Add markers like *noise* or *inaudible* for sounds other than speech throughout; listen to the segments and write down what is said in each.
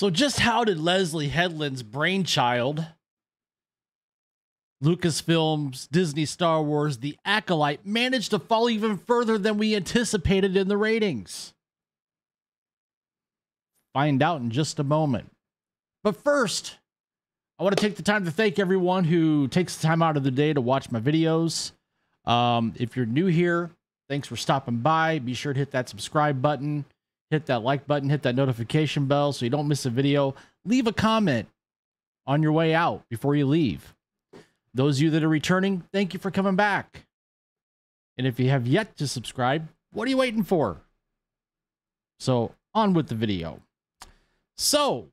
So, just how did Leslye Headland's brainchild, Lucasfilm's Disney Star Wars The Acolyte, manage to fall even further than we anticipated in the ratings? Find out in just a moment. But first, I want to take the time to thank everyone who takes the time out of the day to watch my videos. Um, if you're new here, thanks for stopping by. Be sure to hit that subscribe button hit that like button, hit that notification bell so you don't miss a video. Leave a comment on your way out before you leave. Those of you that are returning, thank you for coming back. And if you have yet to subscribe, what are you waiting for? So, on with the video. So,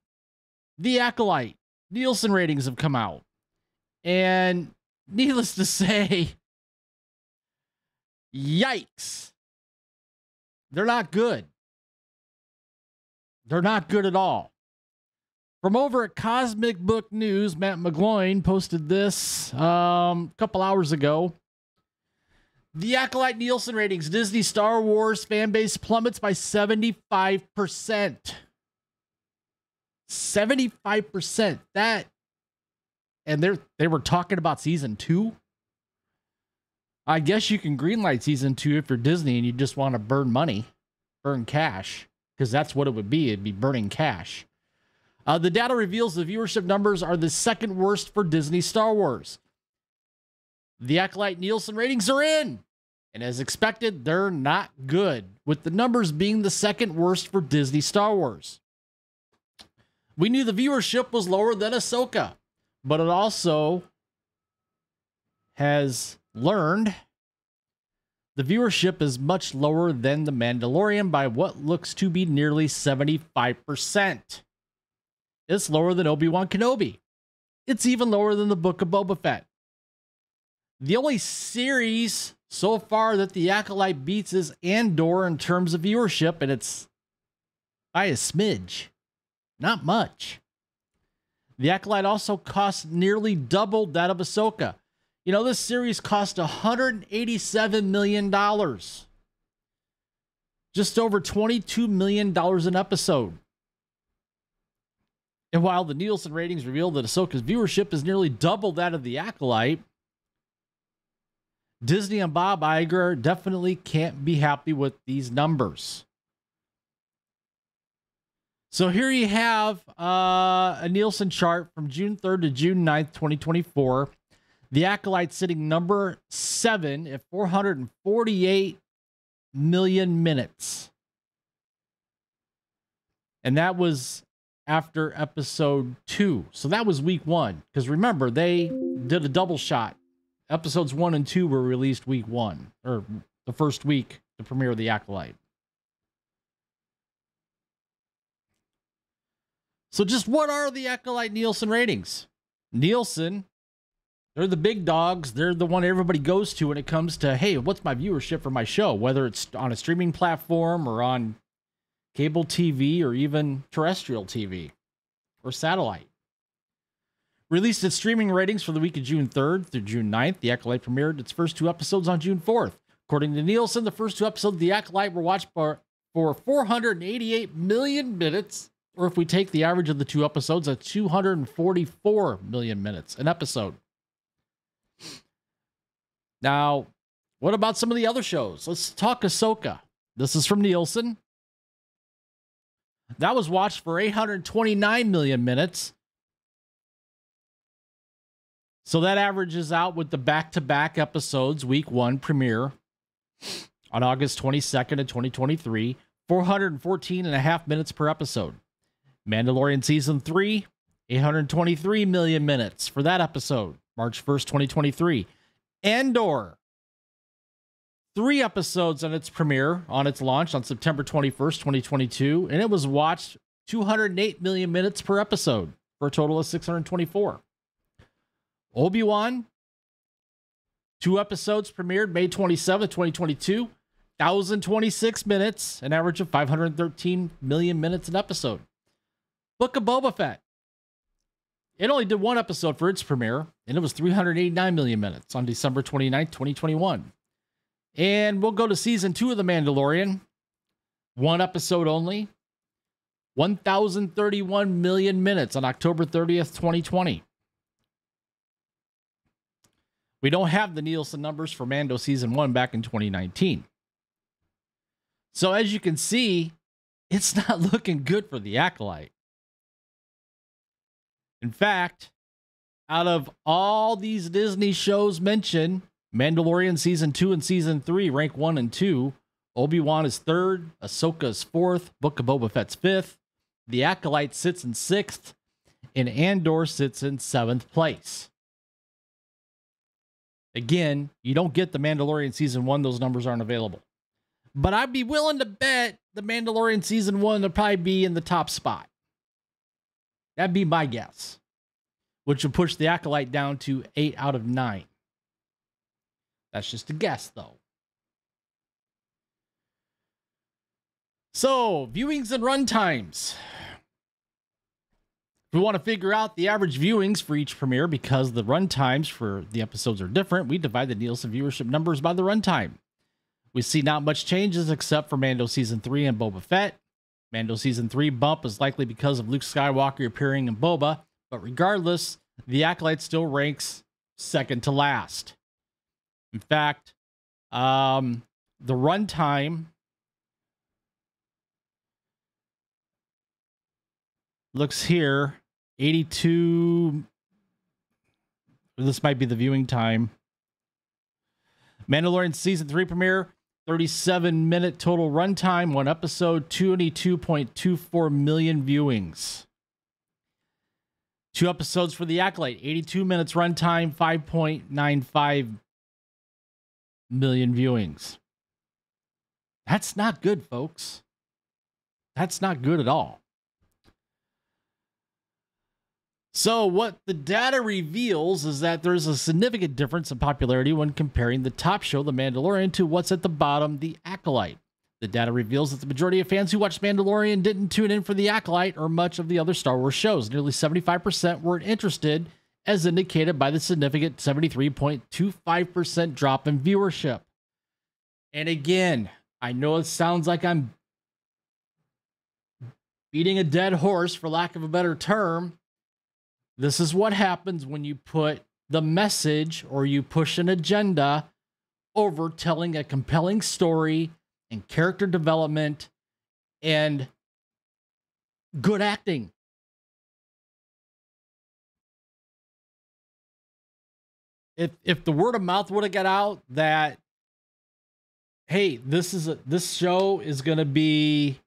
The Acolyte, Nielsen ratings have come out. And needless to *laughs* say, yikes. They're not good. They're not good at all. From over at Cosmic Book News, Matt McGloin posted this um, a couple hours ago. The Acolyte Nielsen ratings Disney Star Wars fan base plummets by 75%. 75%. That and they're they were talking about season 2. I guess you can greenlight season 2 if you're Disney and you just want to burn money, burn cash because that's what it would be. It'd be burning cash. Uh, the data reveals the viewership numbers are the second worst for Disney Star Wars. The Acolyte Nielsen ratings are in, and as expected, they're not good, with the numbers being the second worst for Disney Star Wars. We knew the viewership was lower than Ahsoka, but it also has learned the viewership is much lower than The Mandalorian by what looks to be nearly 75%. It's lower than Obi Wan Kenobi. It's even lower than the Book of Boba Fett. The only series so far that the Acolyte beats is Andor in terms of viewership, and it's by a smidge. Not much. The Acolyte also costs nearly double that of Ahsoka. You know, this series cost $187 million. Just over $22 million an episode. And while the Nielsen ratings reveal that Ahsoka's viewership is nearly double that of The Acolyte, Disney and Bob Iger definitely can't be happy with these numbers. So here you have uh, a Nielsen chart from June 3rd to June 9th, 2024. The Acolyte sitting number seven at 448 million minutes. And that was after episode two. So that was week one. Because remember, they did a double shot. Episodes one and two were released week one, or the first week, the premiere of The Acolyte. So, just what are the Acolyte Nielsen ratings? Nielsen they're the big dogs. They're the one everybody goes to when it comes to, hey, what's my viewership for my show? Whether it's on a streaming platform or on cable TV or even terrestrial TV or satellite. Released its streaming ratings for the week of June 3rd through June 9th. The Acolyte premiered its first two episodes on June 4th. According to Nielsen, the first two episodes of The Acolyte were watched for, for 488 million minutes, or if we take the average of the two episodes, at 244 million minutes an episode. Now, what about some of the other shows? Let's talk Ahsoka. This is from Nielsen. That was watched for 829 million minutes. So that averages out with the back to back episodes, week one premiere on August 22nd of 2023, 414 and a half minutes per episode. Mandalorian season three, 823 million minutes for that episode, March 1st, 2023. Andor. Three episodes on its premiere on its launch on September 21st, 2022, and it was watched 208 million minutes per episode for a total of 624. Obi Wan, two episodes premiered May 27th, 2022, 1,026 minutes, an average of 513 million minutes an episode. Book of Boba Fett, it only did one episode for its premiere, and it was 389 million minutes on December 29th, 2021. And we'll go to season two of The Mandalorian. One episode only. 1,031 million minutes on October 30th, 2020. We don't have the Nielsen numbers for Mando season one back in 2019. So, as you can see, it's not *laughs* looking good for the Acolyte. In fact, out of all these Disney shows mentioned, Mandalorian season two and season three rank one and two. Obi Wan is third, Ahsoka is fourth, Book of Boba Fett's fifth, The Acolyte sits in sixth, and Andor sits in seventh place. Again, you don't get the Mandalorian season one, those numbers aren't available. But I'd be willing to bet the Mandalorian season one will probably be in the top spot. That'd be my guess, which would push the Acolyte down to eight out of nine. That's just a guess, though. So, viewings and run times. If we want to figure out the average viewings for each premiere because the run times for the episodes are different, we divide the Nielsen viewership numbers by the runtime. We see not much changes except for Mando Season 3 and Boba Fett. Mando Season 3 bump is likely because of Luke Skywalker appearing in Boba, but regardless, the Acolyte still ranks second to last. In fact, um, the runtime looks here 82 this might be the viewing time mandalorian season 3 premiere 37 minute total runtime one episode 22.24 million viewings. Two episodes for the acolyte 82 minutes runtime 5.95 million viewings. That's not good folks. That's not good at all So, what the data reveals is that there's a significant difference in popularity when comparing the top show, The Mandalorian, to what's at the bottom, The Acolyte. The data reveals that the majority of fans who watched Mandalorian didn't tune in for The Acolyte or much of the other Star Wars shows. Nearly 75% weren't interested, as indicated by the significant 73.25% drop in viewership. And again, I know it sounds like I'm beating a dead horse, for lack of a better term this is what happens when you put the message or you push an agenda over telling a compelling story and character development and good acting. If if the word of mouth would have got out that hey, this is a this show is going to be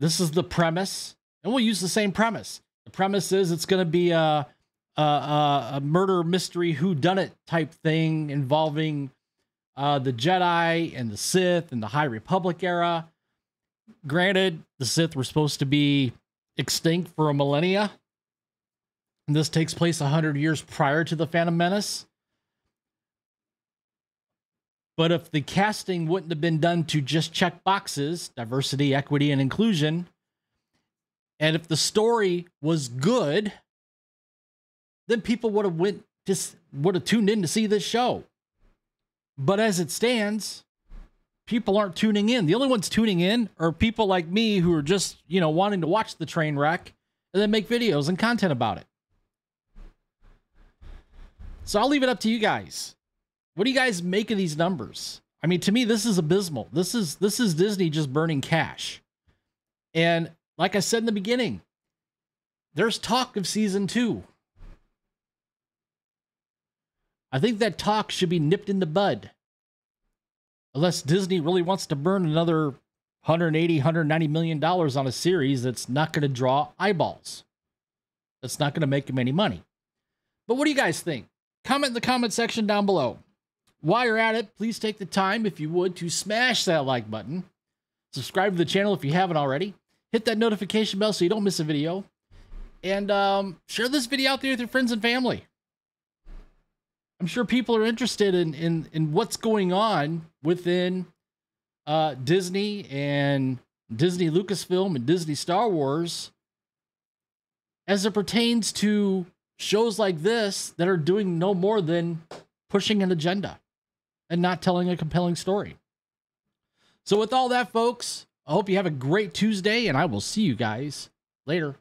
this is the premise and we'll use the same premise. Premise is it's going to be a, a, a murder mystery who done it type thing involving uh, the Jedi and the Sith and the High Republic era. Granted, the Sith were supposed to be extinct for a millennia. And this takes place 100 years prior to the Phantom Menace. But if the casting wouldn't have been done to just check boxes, diversity, equity, and inclusion, and if the story was good, then people would have went just would have tuned in to see this show. But as it stands, people aren't tuning in. The only ones tuning in are people like me who are just, you know, wanting to watch the train wreck and then make videos and content about it. So I'll leave it up to you guys. What do you guys make of these numbers? I mean, to me, this is abysmal. This is this is Disney just burning cash. And like I said in the beginning, there's talk of season two. I think that talk should be nipped in the bud. Unless Disney really wants to burn another 180, 190 million dollars on a series that's not going to draw eyeballs. That's not going to make them any money. But what do you guys think? Comment in the comment section down below. While you're at it, please take the time, if you would, to smash that like button. Subscribe to the channel if you haven't already hit that notification bell so you don't miss a video. And um, share this video out there with your friends and family. I'm sure people are interested in in, in what's going on within uh, Disney and Disney Lucasfilm and Disney Star Wars as it pertains to shows like this that are doing no more than pushing an agenda and not telling a compelling story. So, with all that, folks, I hope you have a great Tuesday, and I will see you guys Later.